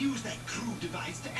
use that crude device to